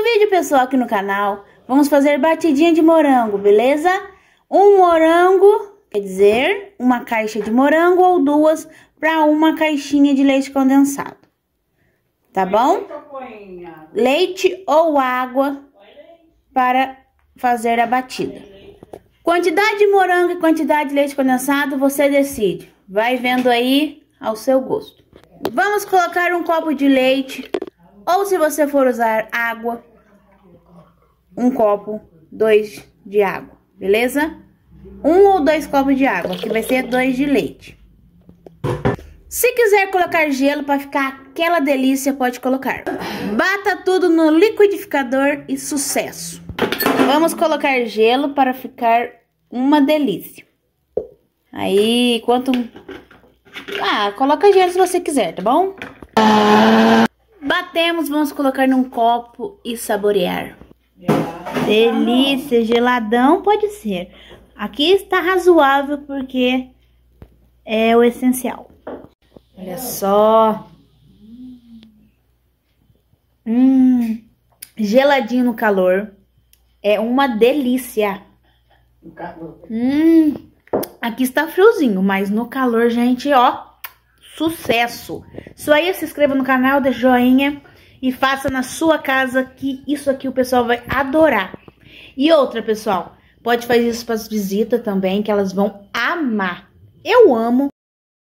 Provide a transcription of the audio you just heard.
um vídeo, pessoal, aqui no canal. Vamos fazer batidinha de morango, beleza? Um morango, quer dizer, uma caixa de morango ou duas para uma caixinha de leite condensado. Tá bom? Leite ou água para fazer a batida. Quantidade de morango e quantidade de leite condensado, você decide. Vai vendo aí ao seu gosto. Vamos colocar um copo de leite, ou se você for usar água, um copo, dois de água, beleza? Um ou dois copos de água, que vai ser dois de leite. Se quiser colocar gelo para ficar aquela delícia, pode colocar. Bata tudo no liquidificador e sucesso. Vamos colocar gelo para ficar uma delícia. Aí, quanto... Ah, coloca gelo se você quiser, tá bom? Batemos, vamos colocar num copo e saborear. Delícia, geladão pode ser. Aqui está razoável porque é o essencial. Olha só. Hum, geladinho no calor. É uma delícia. Hum, aqui está friozinho, mas no calor, gente, ó, sucesso. Isso aí, se inscreva no canal, deixa joinha e faça na sua casa que isso aqui o pessoal vai adorar. E outra, pessoal, pode fazer isso para as visitas também, que elas vão amar. Eu amo